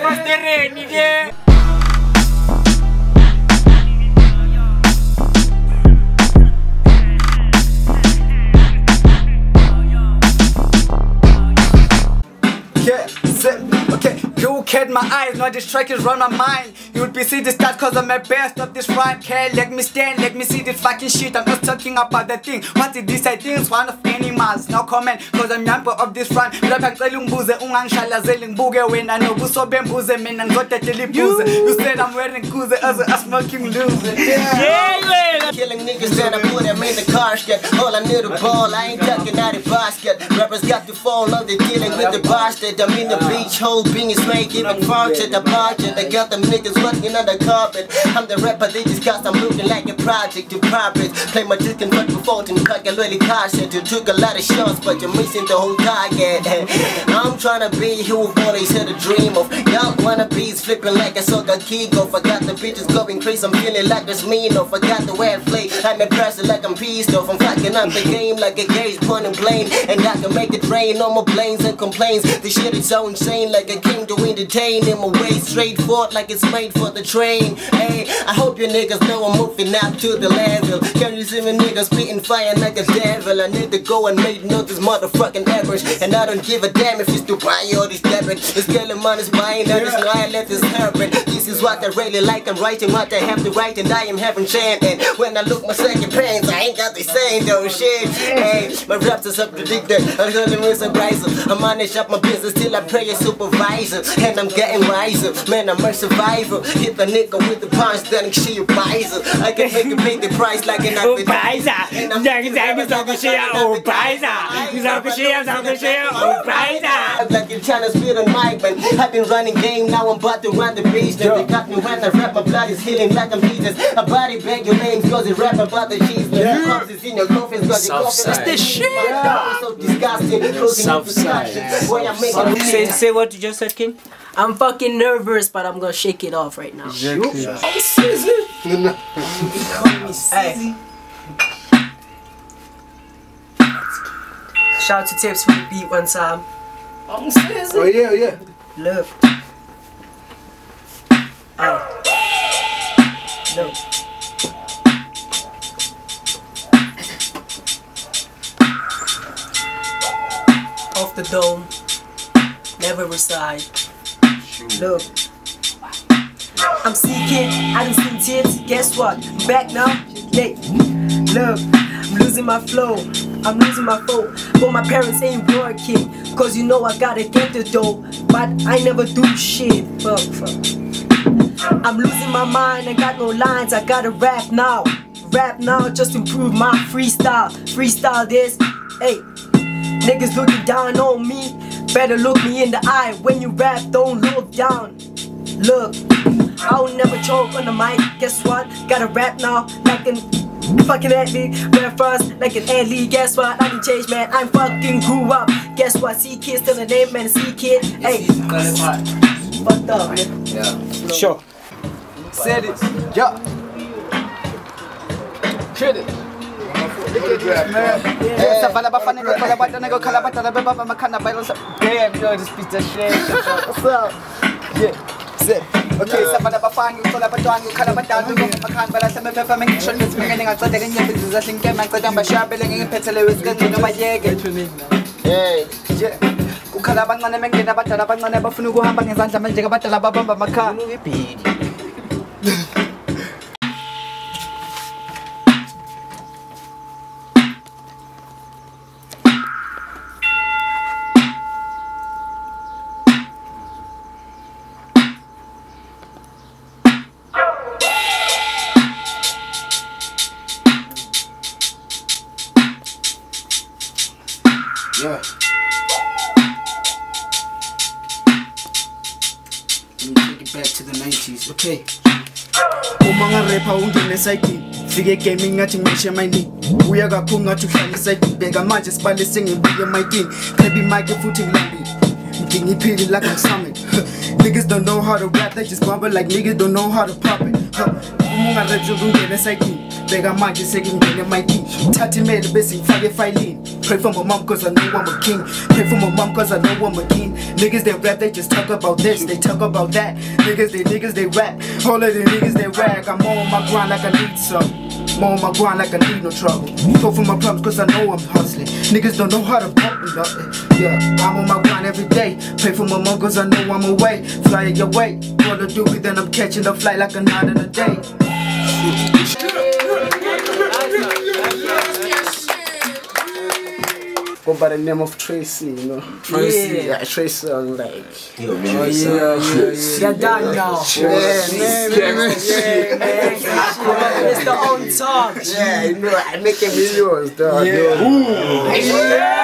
efasitereni ke Yeah, you catch my eyes, now this track is run my mind. You would be see this start cause I'm my best of this rhyme. Okay, let me stand, let me see this fucking shit. I'm not talking about the thing. What is this? I think it's one of animals. no comment, cause I'm number of this rhyme. Lapha ngicela ungibuze ungangishalazeli ngibuke wena nobuso bembuze mina ngizodedela ibhuze. You said I'm wearing kuze as a smoking loser. Yeah. yeyela Killing niggas that I put them in the car. casket. All I need a ball, I ain't ducking out the basket. Rappers got to fall under dealing with the bastard. I'm in the beach hole, being snake, even farted the budget. I got them niggas working on the carpet. I'm the rapper, they just got some looking like a project to profit. Play my dick and fuck before and cut a really caution. You took a lot of shots, but you're missing the whole target. I'm trying to be who always had a dream of. Y'all wanna be flipping like a soccer kick off. I got the bitches going crazy, I'm feeling like it's mean off. I got the way I play, I'm impressed like I'm pissed off. I'm fucking up the game like a gauge pointing blame. And I can make it rain, no more blames and complaints. The shit is so insane, like I came to entertain. In my way straight forward, like it's made for the train. Hey, I hope you niggas know I'm moving up to the level. Can you see me niggas spitting fire like a devil? I need to go and make note this motherfucking average. And I don't give a damn if it's buy all this debit. It's killing money's buying, I just know I let this happen. This is what I really like, I'm writing what I have to write, and I am having chanting. When I look my second pants, I ain't got the same though shit. Hey, my raps are so predicted. I'm gonna surprise. I manage up my business till I pray a supervisor. And I'm getting wiser. Man, I'm a survivor. Hit the nigga with the punch, then she a miser. I can make it pay the price like an upaisa njakizake zokushiya upaisa zokushiya zokushiya upaisa Like you're trying to spit on mic, man. I've been running game, now I'm about to run the beast. They got me when I rap, my blood is healing like I'm Jesus. A body beg your names, cause it rap about the cheese. Man, yeah. is in your coffin, cause your coffin is Southside. this shit. So disgusting, closing up discussion. Boy, I'm making say, say what you just said king I'm fucking nervous, but I'm gonna shake it off right now. Hey. Shout out to Tips for the beat one time. Oh yeah, yeah. Look. Hey. Look. Off the dome. Never reside. Look. I'm seeking, I done seen tears. Guess what? I'm back now. Hey, look, I'm losing my flow. I'm losing my flow. But my parents ain't working. Cause you know I gotta get the dough. But I never do shit. Fuck, fuck. I'm losing my mind. I got no lines. I gotta rap now. Rap now just improve my freestyle. Freestyle this. Hey, niggas looking down on me. Better look me in the eye when you rap. Don't look down. Look, I'll never choke on the mic. Guess what? Gotta rap now like an fucking athlete. Rap first like an athlete. Guess what? I didn't change, man. I'm fucking grew up. Guess what? C kid still the name, man. C kid. Hey, fucked up, man. sure Said it. Yeah. Hit it. Yeah, Savannah Bafana, go Kalabata, go Kalabata, Baba Makana, Bible. Damn, yo, this piece of shit. What's up? Yeah. Okay, Savannah Bafana, go Kalabata, go Kalabata, go Makan, but I said, Pepper, make sure it's beginning. I thought they can get this. I think I'm going to sharpening in Petal is good to know my yegg. Yeah. Let me take it back to the 90s. Okay. Uma ngarepha ungene esayidini fike gaming ngathi ngishe mindini buya kakhulu ngathi uhlala esayidini bheka manje sibale sengibuye emayikini grab imike futhi ngilambile ngidinga iphili like I'm summit Niggas don't know how to rap, they just bumble like niggas don't know how to pop it. Uma ungarephi ungene esayidini beka manje sekingene mayini thatha imeli bese ngifake efayilini pray for my mom cause I know I'm a king pray for my mom cause I know I'm a king niggas they rap they just talk about this they talk about that niggas they niggas they rap all of the niggas they rag I'm on my grind like I need some on my grind like I need no trouble. Go for my problems cause I know I'm hustling. Niggas don't know how to bump me nothing. Yeah, I'm on my grind every day. Pray for my mom cause I know I'm away. Fly your way. Roll a doobie, then I'm catching the flight like a nine in a day. Go by the name of Tracy, you know. Tracy, Yeah. yeah, Tracy, I'm like. Oh yeah, yeah, yeah. You're done now. Yeah, yeah, yeah. It's the own talk. Yeah, you know, I make a millions, dog. Yeah.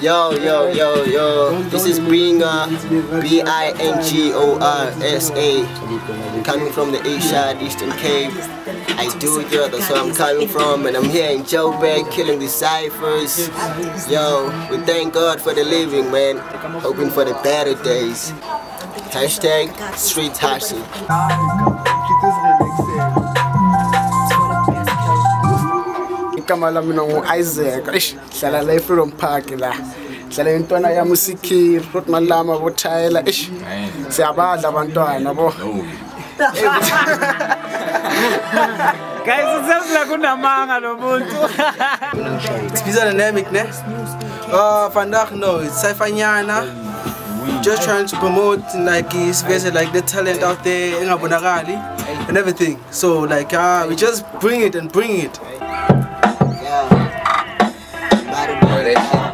Yo, yo, yo, yo. This is Bringa, B I N G O R S A. Coming from the Side, Eastern Cape. I do yo, that's where I'm coming from. And I'm here in Joburg, killing the ciphers. Yo, we thank God for the living, man. Hoping for the better days. Hashtag street hustle. Igama lami ngu-isaac eish hlala la e-freedom park la hlala intwana yami usikhiri futhi mali lami abothayela eish siyabadla abantwana bo Guys, usazila kunamanga lo muntu. It's Pizza Dynamic, ne? Uh, vandaag no, it's Saifanyana. Just trying to promote like is basically like the talent out there in and everything. So like uh, we just bring it and bring it. Arrivederci.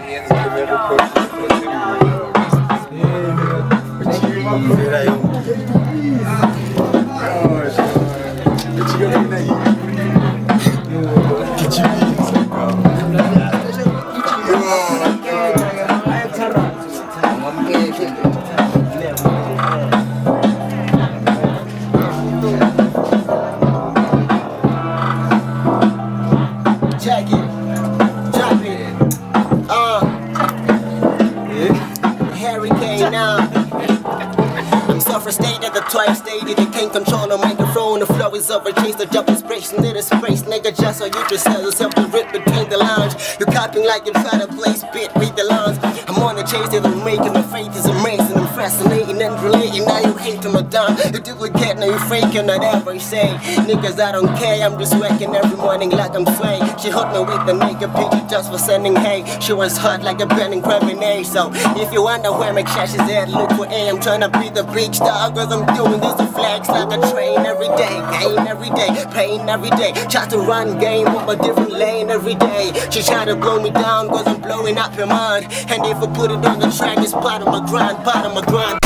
I'm so the twice stated, they can't control the microphone, the flow is over, change the job inspiration, it is space, nigga, just so you just tell yourself to rip between the lines. You're copying like you try to play spit, read the lines. I'm on the chase that I'm making, the faith is amazing, I'm fascinating and relating, now you hate to my dime. You duplicate, now you faking, whatever you say. Niggas, I don't care, I'm just working every morning like I'm swaying. She hooked me with the naked picture just for sending hate. She was hot like a burning grenade, so if you wonder where my cash is at, look where I am trying to be the bridge cause I'm doing this to flex like a train every day, gain every day, pain every day. Try to run game with a different lane every day. She try to blow me down, cause I'm blowing up her mind. And if I put it on the track, it's part of my grind, part of my grind.